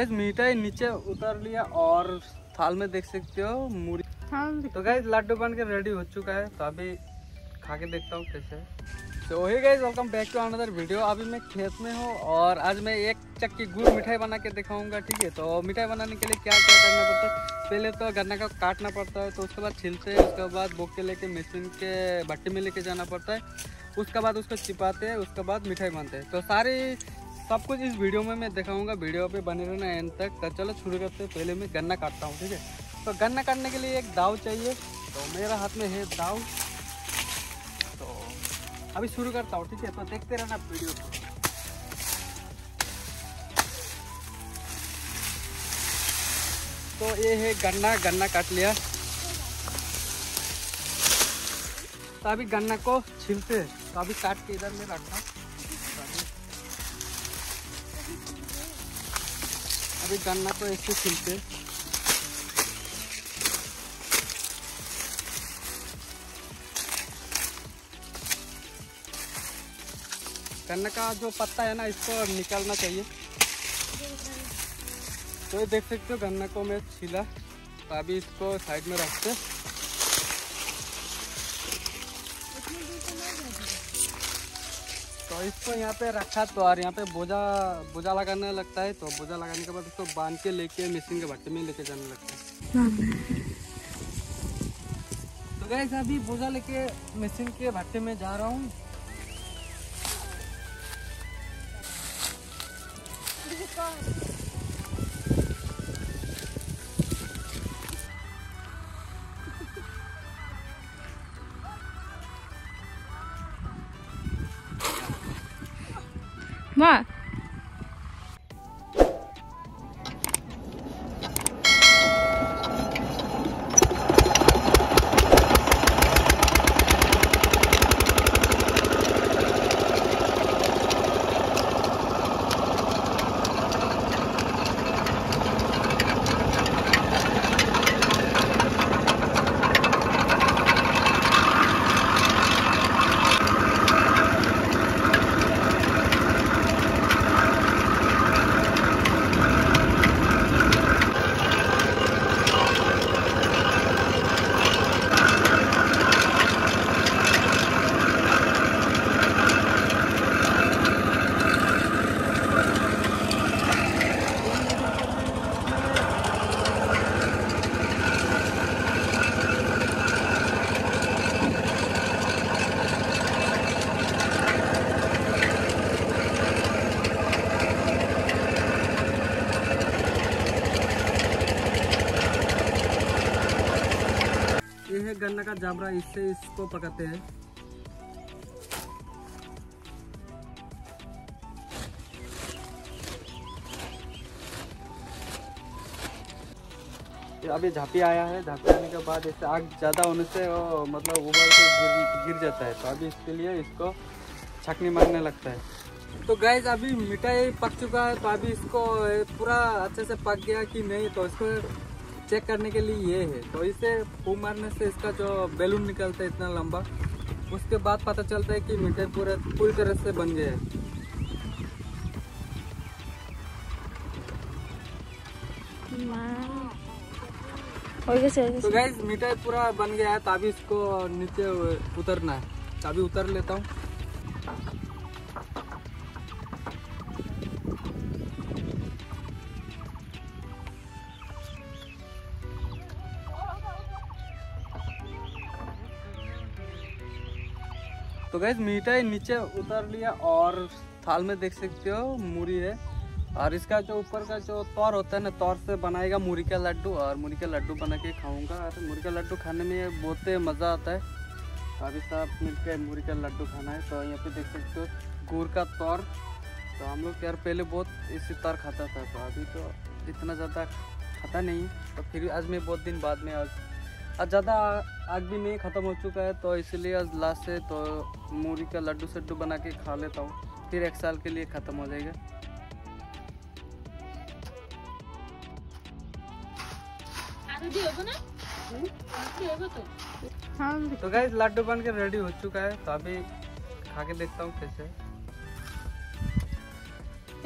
Gas मिठाई नीचे उतार लिया और थाल में देख सकते हो मूरी। तो गैस लड्डू बन के रेडी हो चुका है तो अभी खा के देखता हूँ कैसे। तो वही guys welcome back to another video अभी मैं खेत में हूँ और आज मैं एक चक्की गुड़ मिठाई बना के दिखाऊँगा ठीक है? तो मिठाई बनाने के लिए क्या क्या करना पड़ता है? पहले तो गन्ना का काटना पड़ता है तो उसके बाद छिलते हैं उसके बाद बोक के लेके मशीन के भट्टी में लेके जाना पड़ता है। उसके बाद उसको छिपाते हैं उसके बाद मिठाई बनते हैं। तो सारी सब कुछ इस वीडियो में मैं दिखाऊँगा, वीडियो पे बने रहना एंड तक। तो चलो शुरू करते पहले मैं गन्ना काटता हूँ, ठीक है? तो गन्ना काटने के लिए एक दाव चाहिए। तो मेरा हाथ में है दाव। तो अभी शुरू करता हूँ, ठीक है? तो देखते रहना वीडियो तो ये है गन्ना गन्ना काट लिया। तो अभी गन्ना को छिलते हैं। तो अभी काट के इधर में रखा अभी गन्ना को ऐसे छिलते। गन्ना का जो पत्ता है ना, इसको निकालना चाहिए। तो ये देख सकते हो गन्ना को मैं छिला। तो अभी इसको साइड में रखते। तो इसको यहाँ पे रखा तो और यहाँ पे बोझा बोझा लगाने लगता है तो बोझा लगाने के बाद इसको बाँध के लेके मशीन के भट्टे में लेके जाने लगता है। तो गैस अभी बोझा लेके मशीन के भट्टे में जा रहा हूँ। মা ये है गन्ना का जाबरा इससे इसको पकाते हैं। अभी झांपी आया है झांपी आने के बाद ऐसे आग ज़्यादा होने से वो मतलब उबाल के गिर गिर जाता है। तो अभी इसके लिए इसको छकनी मारने लगता है। तो गैस अभी मिठाई पक चुका है तो अभी इसको पूरा अच्छे से पक गया कि नहीं तो इसको चेक करने के लिए ये है। तो इसे फू मारने से इसका जो बैलून निकलता है इतना लंबा उसके बाद पता चलता है कि मीटर पूरा पूरी तरह से बन गया है। तो गाइज़ मीटर पूरा बन गया है तभी इसको नीचे उतरना है। तभी उतर लेता हूँ। तो गैस मिठाई नीचे उतर लिया और थाल में देख सकते हो, मूरी है। और इसका जो ऊपर का जो तौर होता है ना, तौर से बनाएगा मूरी का लड्डू। और मूरी का लड्डू बना के खाऊँगा। और मूरी का लड्डू खाने में बहुत मज़ा आता है। अभी सब मिलकर मूरी का लड्डू खाना है। तो यहाँ पे देख सकते हो, गुड़ का तौर। तो हम लोग यार पहले बहुत इसी तौर खाता था। तो अभी तो इतना ज़्यादा खाता नहीं तो फिर आज मैं बहुत दिन बाद में आज ज़्यादा आग भी नहीं ख़त्म हो चुका है तो इसलिए आज लास्ट से तो मूरी का लड्डू सड्डू बना के खा लेता हूँ। फिर एक साल के लिए ख़त्म हो जाएगा। हाँ तो गैस लड्डू बन के रेडी हो चुका है तो अभी खा के देखता हूँ कैसे है।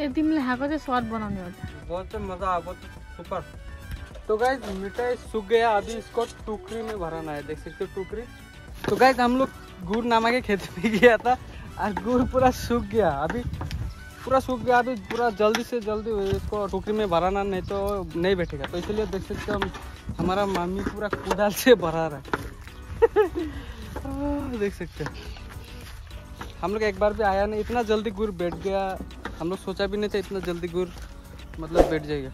यति मैले खाएको चाहिँ स्वाद बनाउने हो। बहुत मज़ा आया बहुत सुपर तो गाइज़ मिठाई सूख गया, अभी इसको टोकरी में भराना है। देख सकते हो टोकरी तो गाइज़ हम लोग गुड़ नामा के खेत में गया था और गुड़ पूरा सूख गया। अभी पूरा सूख गया, अभी पूरा जल्दी से जल्दी इसको टोकरी में भराना, नहीं तो नहीं बैठेगा। तो इसलिए देख सकते हम, हमारा मामी पूरा कुदाल से भरा रहा है। देख सकते हम लोग एक बार भी आया नहीं, इतना जल्दी गुड़ बैठ गया। हम लोग सोचा भी नहीं था इतना जल्दी गुड़ मतलब बैठ जाएगा।